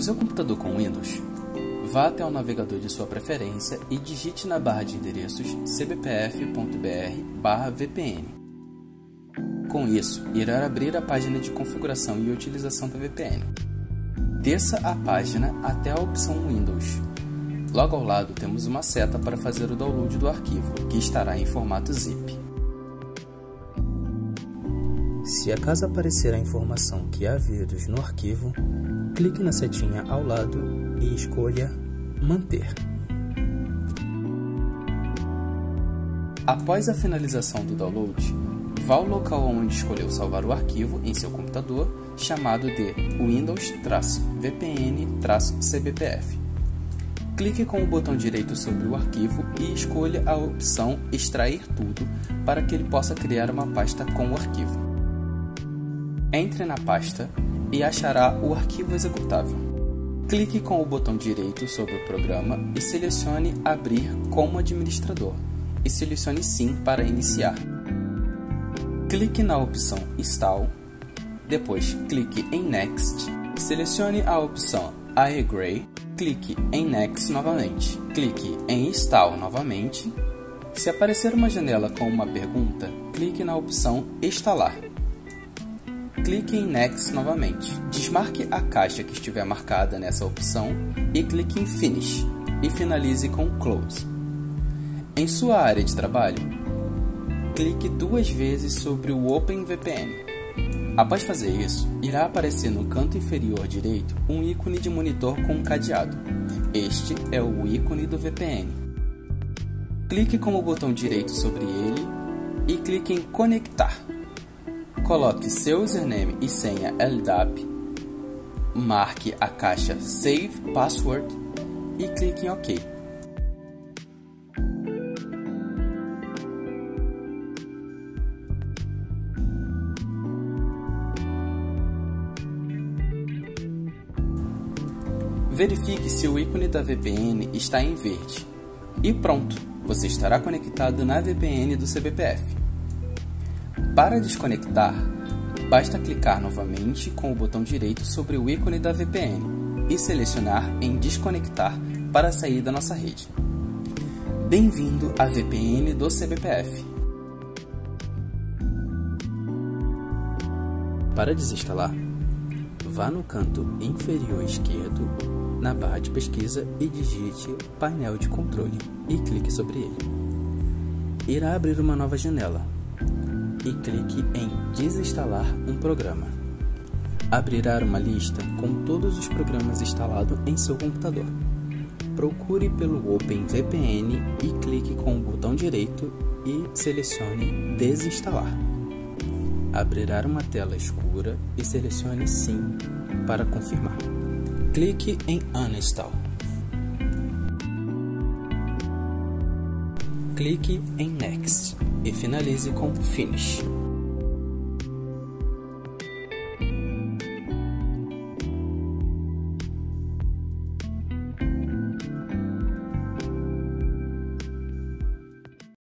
No seu computador com Windows, vá até o navegador de sua preferência e digite na barra de endereços cbpf.br/vpn. Com isso, irá abrir a página de configuração e utilização da VPN. Desça a página até a opção Windows. Logo ao lado temos uma seta para fazer o download do arquivo, que estará em formato zip. Se acaso aparecer a informação que há vírus no arquivo, clique na setinha ao lado e escolha Manter. Após a finalização do download, vá ao local onde escolheu salvar o arquivo em seu computador, chamado de Windows-VPN-CBPF. Clique com o botão direito sobre o arquivo e escolha a opção Extrair tudo para que ele possa criar uma pasta com o arquivo. Entre na pasta e achará o arquivo executável. Clique com o botão direito sobre o programa e selecione Abrir como administrador e selecione Sim para iniciar. Clique na opção Install, depois clique em Next, selecione a opção I agree, clique em Next novamente, clique em Install novamente. Se aparecer uma janela com uma pergunta, clique na opção Instalar clique em Next novamente. Desmarque a caixa que estiver marcada nessa opção e clique em Finish e finalize com Close. Em sua área de trabalho, clique duas vezes sobre o OpenVPN. Após fazer isso, irá aparecer no canto inferior direito um ícone de monitor com um cadeado. Este é o ícone do VPN. Clique com o botão direito sobre ele e clique em Conectar. Coloque seu username e senha LDAP, marque a caixa Save Password e clique em OK. Verifique se o ícone da VPN está em verde. E pronto, você estará conectado na VPN do CBPF. Para desconectar, basta clicar novamente com o botão direito sobre o ícone da VPN e selecionar em Desconectar para sair da nossa rede. Bem-vindo à VPN do CBPF. Para desinstalar, vá no canto inferior esquerdo na barra de pesquisa e digite Painel de Controle e clique sobre ele. Irá abrir uma nova janela e clique em Desinstalar um programa. Abrirá uma lista com todos os programas instalados em seu computador. Procure pelo OpenVPN e clique com o botão direito e selecione Desinstalar. Abrirá uma tela escura e selecione Sim para confirmar. Clique em Uninstall. Clique em Next e finalize com Finish.